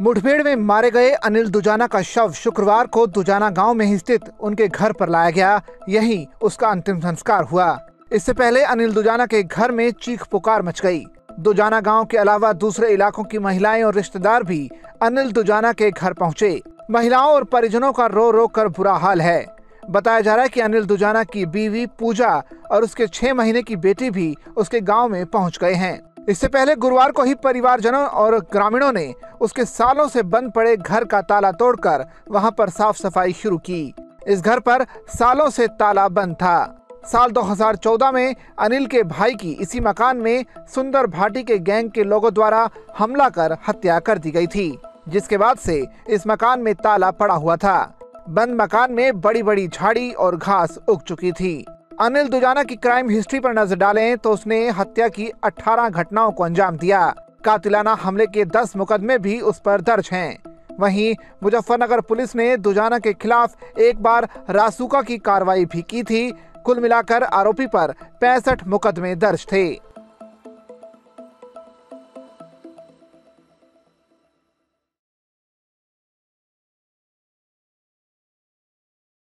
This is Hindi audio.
मुठभेड़ में मारे गए अनिल दुजाना का शव शुक्रवार को दुजाना गाँव में ही स्थित उनके घर पर लाया गया। यहीं उसका अंतिम संस्कार हुआ। इससे पहले अनिल दुजाना के घर में चीख पुकार मच गई। दुजाना गाँव के अलावा दूसरे इलाकों की महिलाएँ और रिश्तेदार भी अनिल दुजाना के घर पहुँचे। महिलाओं और परिजनों का रो रो कर बुरा हाल है। बताया जा रहा है कि अनिल दुजाना की बीवी पूजा और उसके छह महीने की बेटी भी उसके गाँव में पहुँच गए हैं। इससे पहले गुरुवार को ही परिवारजनों और ग्रामीणों ने उसके सालों से बंद पड़े घर का ताला तोड़कर वहाँ पर साफ़ सफ़ाई शुरू की। इस घर पर सालों से ताला बंद था। साल 2014 में अनिल के भाई की इसी मकान में सुंदर भाटी के गैंग के लोगों द्वारा हमला कर हत्या कर दी गई थी, जिसके बाद से इस मकान में ताला पड़ा हुआ था। बंद मकान में बड़ी बड़ी झाड़ी और घास उग चुकी थी। अनिल दुजाना की क्राइम हिस्ट्री पर नज़र डालें तो उसने हत्या की 18 घटनाओं को अंजाम दिया। कातिलाना हमले के 10 मुकदमे भी उस पर दर्ज हैं। वहीं मुजफ्फरनगर पुलिस ने दुजाना के खिलाफ एक बार रासुका की कार्रवाई भी की थी। कुल मिलाकर आरोपी पर पैंसठ मुकदमे दर्ज थे।